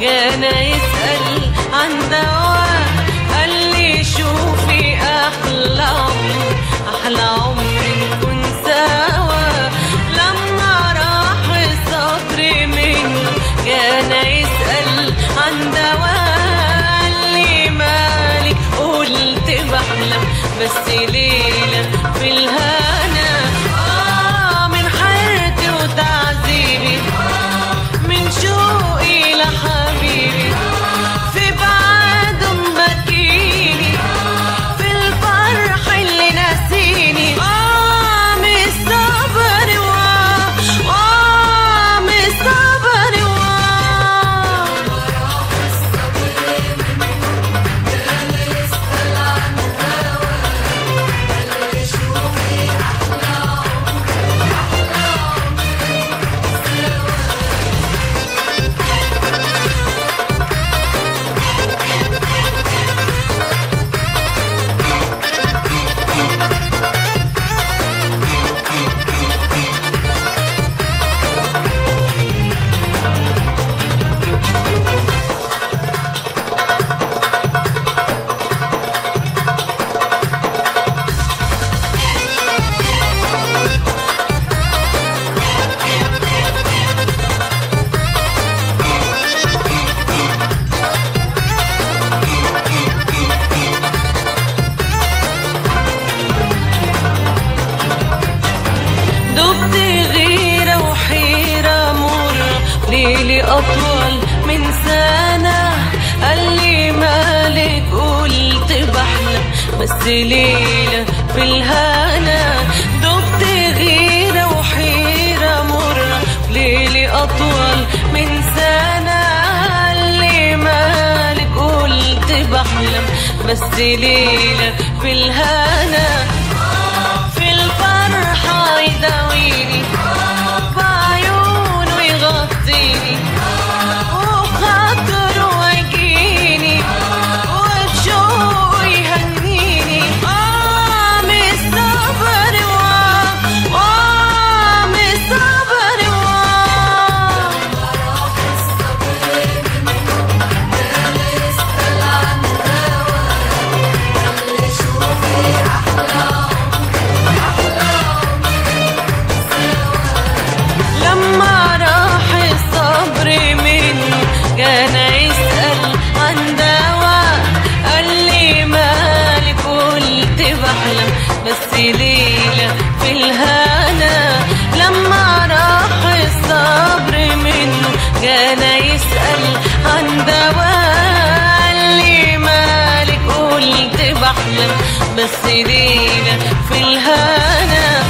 جانا يسأل عن دواء قال لي شوفي أحلى عمر أحلى عمر نكون سوا. لما راح صدري منه جانا يسأل عن دواء قال لي مالك قلت بحلم بس ليلة في الهوى ليلي أطول من سنة. قال لي مالك قلت بحلم بس ليلة في الهنا. دبت غيرة وحيرة مرة ليلي أطول من سنة. قال لي مالك قلت بحلم بس ليلة في الهنا. بحلم بس ليلة في الهنا. لما راح الصبر منه كان يسأل عن دواء قال لي مالك قلت بحلم بس ليلة في الهنا.